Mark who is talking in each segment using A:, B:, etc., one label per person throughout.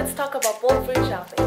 A: let's talk about bulk food shopping.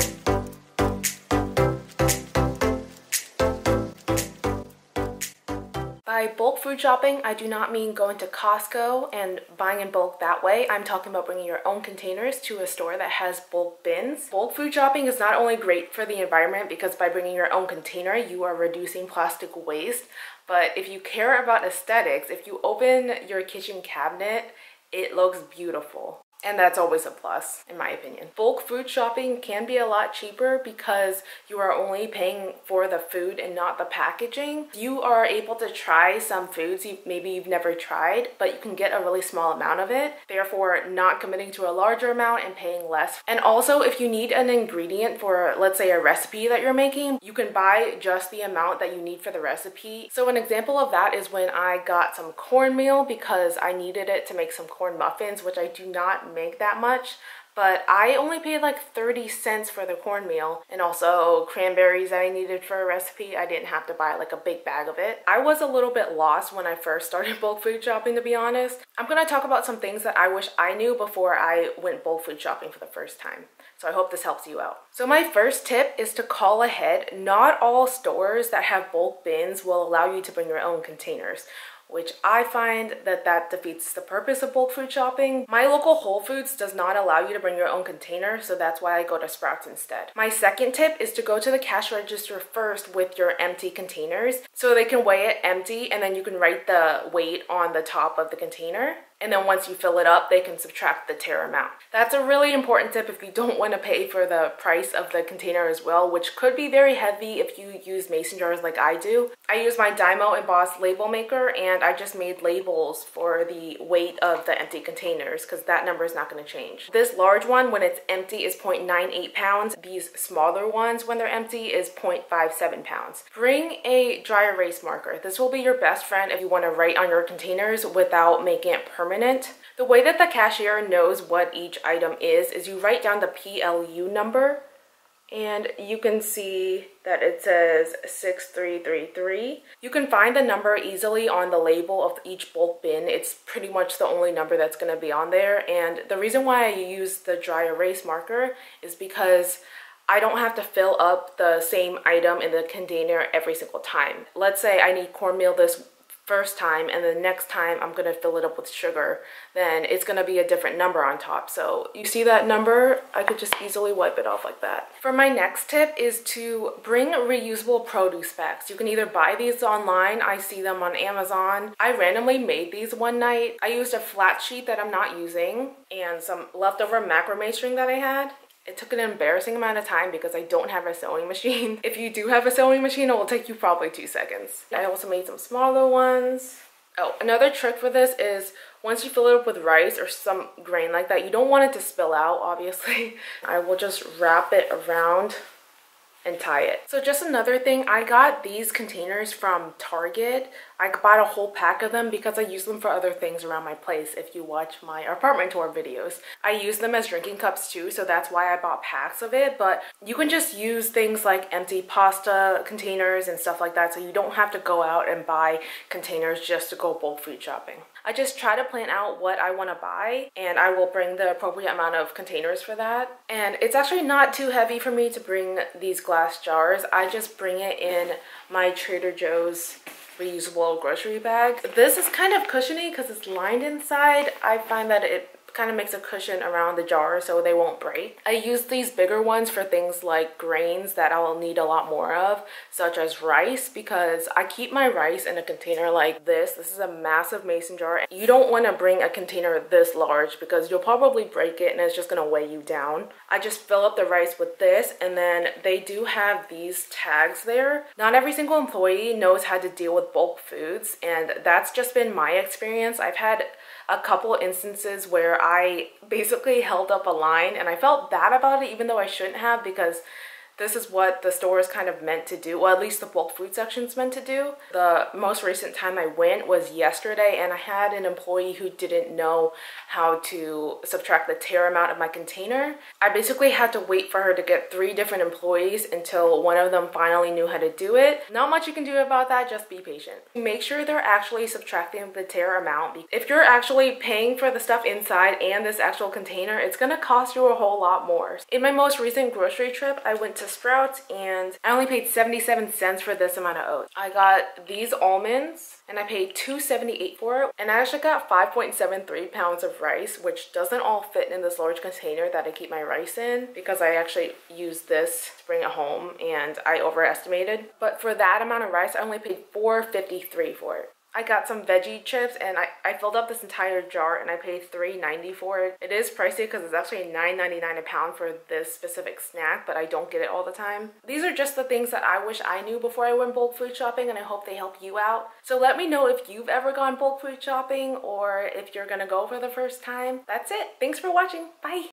A: By bulk food shopping, I do not mean going to Costco and buying in bulk that way. I'm talking about bringing your own containers to a store that has bulk bins. Bulk food shopping is not only great for the environment because by bringing your own container, you are reducing plastic waste, but if you care about aesthetics, if you open your kitchen cabinet, it looks beautiful. And that's always a plus, in my opinion. Bulk food shopping can be a lot cheaper because you are only paying for the food and not the packaging. You are able to try some foods you, maybe you've never tried, but you can get a really small amount of it, therefore not committing to a larger amount and paying less. And also, if you need an ingredient for, let's say, a recipe that you're making, you can buy just the amount that you need for the recipe. So an example of that is when I got some cornmeal because I needed it to make some corn muffins, which I do not make that much but I only paid like 30 cents for the cornmeal and also cranberries that I needed for a recipe. I didn't have to buy like a big bag of it. I was a little bit lost when I first started bulk food shopping to be honest. I'm gonna talk about some things that I wish I knew before I went bulk food shopping for the first time. So I hope this helps you out. So my first tip is to call ahead. Not all stores that have bulk bins will allow you to bring your own containers which I find that that defeats the purpose of bulk food shopping. My local Whole Foods does not allow you to bring your own container, so that's why I go to Sprouts instead. My second tip is to go to the cash register first with your empty containers so they can weigh it empty and then you can write the weight on the top of the container and then once you fill it up, they can subtract the tare amount. That's a really important tip if you don't want to pay for the price of the container as well, which could be very heavy if you use mason jars like I do. I use my Dymo embossed label maker and I just made labels for the weight of the empty containers because that number is not going to change. This large one, when it's empty, is 0.98 pounds. These smaller ones, when they're empty, is 0.57 pounds. Bring a dry erase marker. This will be your best friend if you want to write on your containers without making it permanent The way that the cashier knows what each item is, is you write down the PLU number and you can see that it says 6333. You can find the number easily on the label of each bulk bin. It's pretty much the only number that's gonna be on there. And the reason why I use the dry erase marker is because I don't have to fill up the same item in the container every single time. Let's say I need cornmeal this first time and the next time I'm gonna fill it up with sugar, then it's gonna be a different number on top. So you see that number? I could just easily wipe it off like that. For my next tip is to bring reusable produce bags. You can either buy these online, I see them on Amazon. I randomly made these one night. I used a flat sheet that I'm not using and some leftover macrame string that I had it took an embarrassing amount of time because I don't have a sewing machine. If you do have a sewing machine, it will take you probably two seconds. I also made some smaller ones. Oh, another trick for this is once you fill it up with rice or some grain like that, you don't want it to spill out, obviously. I will just wrap it around and tie it. So just another thing, I got these containers from Target. I bought a whole pack of them because I use them for other things around my place if you watch my apartment tour videos. I use them as drinking cups too, so that's why I bought packs of it, but you can just use things like empty pasta containers and stuff like that so you don't have to go out and buy containers just to go bulk food shopping. I just try to plan out what I want to buy and I will bring the appropriate amount of containers for that. And it's actually not too heavy for me to bring these glass jars. I just bring it in my Trader Joe's reusable grocery bag. This is kind of cushiony because it's lined inside. I find that it kind of makes a cushion around the jar so they won't break. I use these bigger ones for things like grains that I will need a lot more of, such as rice, because I keep my rice in a container like this. This is a massive mason jar. You don't want to bring a container this large because you'll probably break it and it's just going to weigh you down. I just fill up the rice with this and then they do have these tags there. Not every single employee knows how to deal with bulk foods and that's just been my experience. I've had a couple instances where I basically held up a line and I felt bad about it even though I shouldn't have because this is what the store is kind of meant to do. Well, at least the bulk food section is meant to do. The most recent time I went was yesterday and I had an employee who didn't know how to subtract the tare amount of my container. I basically had to wait for her to get three different employees until one of them finally knew how to do it. Not much you can do about that, just be patient. Make sure they're actually subtracting the tare amount. If you're actually paying for the stuff inside and this actual container, it's gonna cost you a whole lot more. In my most recent grocery trip, I went to Sprouts and I only paid 77 cents for this amount of oats. I got these almonds and I paid 2.78 for it and I actually got 5.73 pounds of rice which doesn't all fit in this large container that I keep my rice in because I actually used this to bring it home and I overestimated but for that amount of rice I only paid 4.53 for it. I got some veggie chips and I, I filled up this entire jar and I paid $3.90 for it. It is pricey because it's actually $9.99 a pound for this specific snack, but I don't get it all the time. These are just the things that I wish I knew before I went bulk food shopping and I hope they help you out. So let me know if you've ever gone bulk food shopping or if you're gonna go for the first time. That's it. Thanks for watching. Bye.